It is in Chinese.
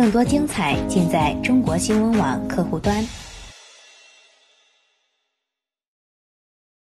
更多精彩尽在中国新闻网客户端。